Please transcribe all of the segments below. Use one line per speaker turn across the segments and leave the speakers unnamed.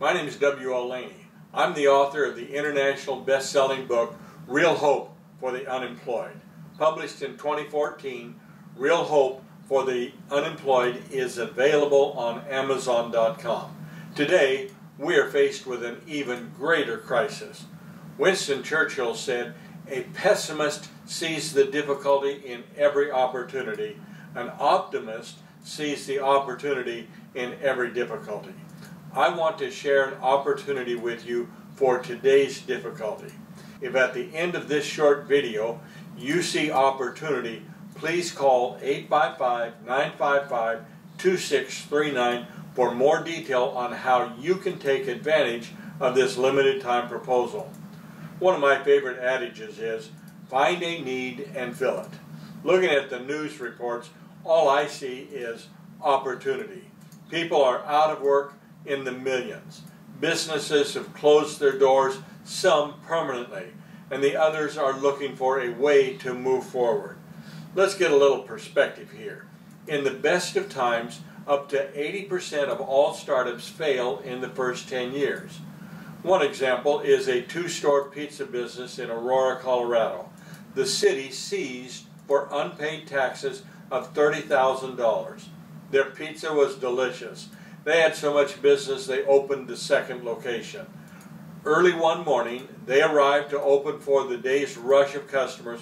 W.L. Laney. I'm the author of the international best-selling book, Real Hope for the Unemployed. Published in 2014, Real Hope for the Unemployed is available on Amazon.com. Today, we are faced with an even greater crisis. Winston Churchill said, a pessimist sees the difficulty in every opportunity. An optimist sees the opportunity in every difficulty. I want to share an opportunity with you for today's difficulty. If at the end of this short video you see opportunity, please call 855-955-2639 for more detail on how you can take advantage of this limited time proposal. One of my favorite adages is, find a need and fill it. Looking at the news reports, all I see is opportunity. People are out of work in the millions. Businesses have closed their doors, some permanently, and the others are looking for a way to move forward. Let's get a little perspective here. In the best of times, up to 80% of all startups fail in the first 10 years. One example is a two-store pizza business in Aurora, Colorado. The city seized for unpaid taxes of $30,000. Their pizza was delicious. They had so much business they opened the second location. Early one morning, they arrived to open for the day's rush of customers,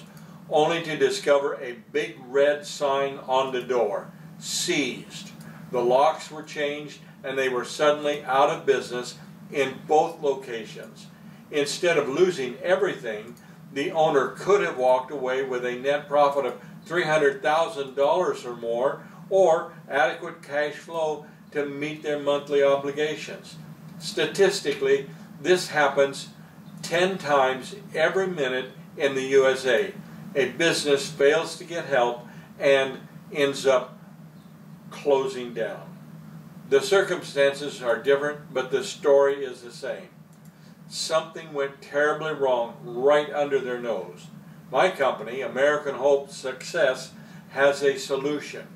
only to discover a big red sign on the door, seized. The locks were changed and they were suddenly out of business in both locations. Instead of losing everything, the owner could have walked away with a net profit of $300,000 or more or adequate cash flow to meet their monthly obligations. Statistically, this happens 10 times every minute in the USA. A business fails to get help and ends up closing down. The circumstances are different, but the story is the same. Something went terribly wrong right under their nose. My company, American Hope Success, has a solution.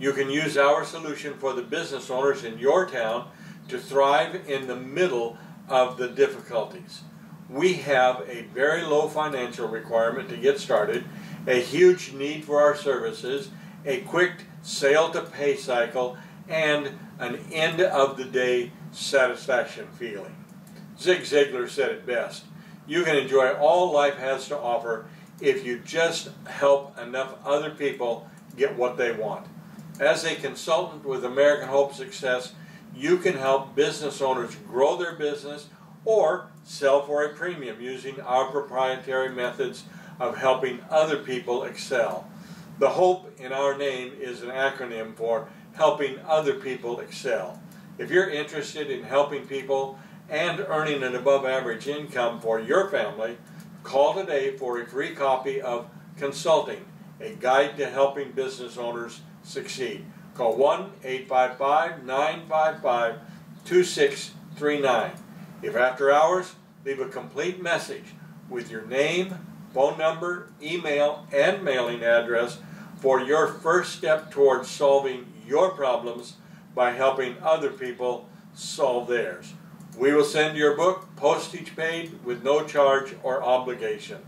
You can use our solution for the business owners in your town to thrive in the middle of the difficulties. We have a very low financial requirement to get started, a huge need for our services, a quick sale to pay cycle, and an end of the day satisfaction feeling. Zig Ziglar said it best. You can enjoy all life has to offer if you just help enough other people get what they want. As a consultant with American Hope Success, you can help business owners grow their business or sell for a premium using our proprietary methods of helping other people excel. The hope in our name is an acronym for helping other people excel. If you're interested in helping people and earning an above average income for your family, call today for a free copy of Consulting, a guide to helping business owners succeed. Call 1-855-955-2639. If after hours, leave a complete message with your name, phone number, email, and mailing address for your first step towards solving your problems by helping other people solve theirs. We will send your book postage paid with no charge or obligation.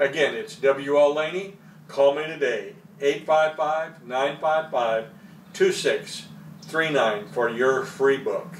Again, it's W.L. Laney. Call me today, 855 955 2639 for your free book.